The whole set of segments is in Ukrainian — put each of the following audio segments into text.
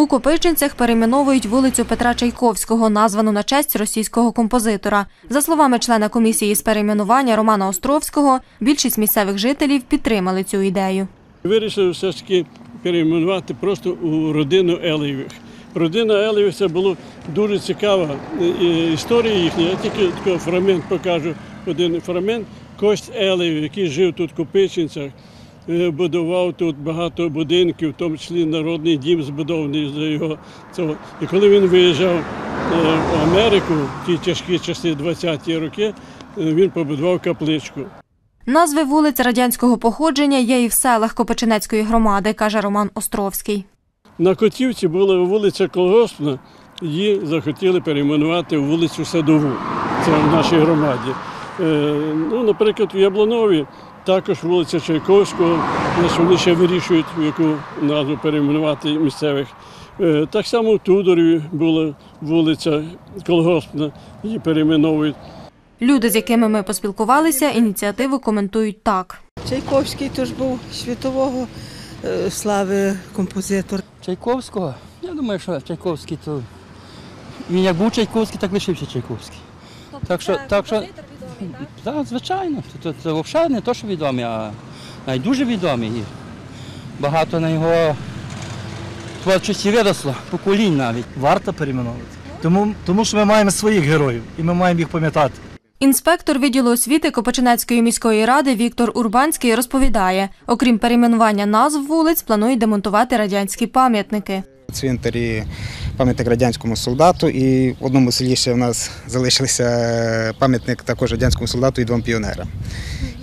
У Копичинцях перейменовують вулицю Петра Чайковського, названу на честь російського композитора. За словами члена комісії з перейменування Романа Островського, більшість місцевих жителів підтримали цю ідею. Вирішили все ж таки перейменувати просто у родину Елеєвих. Родина Елеєвих це було дуже цікава е, історія їхня. Я тільки фрагмент покажу. Один фрагмент. Кость Елеєв, який жив тут в Копичинцях, будував тут багато будинків, в тому числі народний дім збудований за його цього. І коли він виїжджав е, в Америку в ті тяжкі часи 20-ті роки, е, він побудував капличку. Назви вулиць радянського походження є і в селах Копичинецької громади, каже Роман Островський. На Котівці була вулиця Колгоспна, її захотіли перейменувати в вулицю Садову. Це в нашій громаді. Е, ну, наприклад, в Яблонові також вулиця Чайковського, вони ще вирішують, в яку назву перейменувати місцевих. Е, так само в Тудорові була вулиця Колгоспна, її перейменовують. Люди, з якими ми поспілкувалися, ініціативу коментують так. Чайковський теж був світового е, слави композитор. Чайковського? Я думаю, що Чайковський то. Він як був Чайковський, так лишився Чайковський. так що, так що, так, звичайно, це, це, це взагалі не то, що відомий, а навіть дуже відомий. І багато на його творчості виросло, поколінь навіть. варто перейменовувати. Тому, тому що ми маємо своїх героїв і ми маємо їх пам'ятати. Інспектор відділу освіти Копичинецької міської ради Віктор Урбанський розповідає, окрім перейменування назв вулиць, планують демонтувати радянські пам'ятники. цвинтарі пам'ятник радянському солдату, і в одному селі ще в нас залишився пам'ятник також радянському солдату і двом піонерам.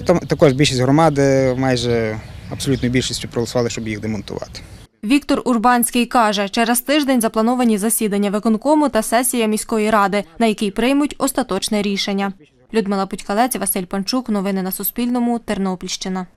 І там також більшість громади, майже абсолютною більшістю проголосували, щоб їх демонтувати. Віктор Урбанський каже, через тиждень заплановані засідання виконкому та сесія міської ради, на якій приймуть остаточне рішення. Людмила Путькалець, Василь Панчук. Новини на Суспільному. Тернопільщина.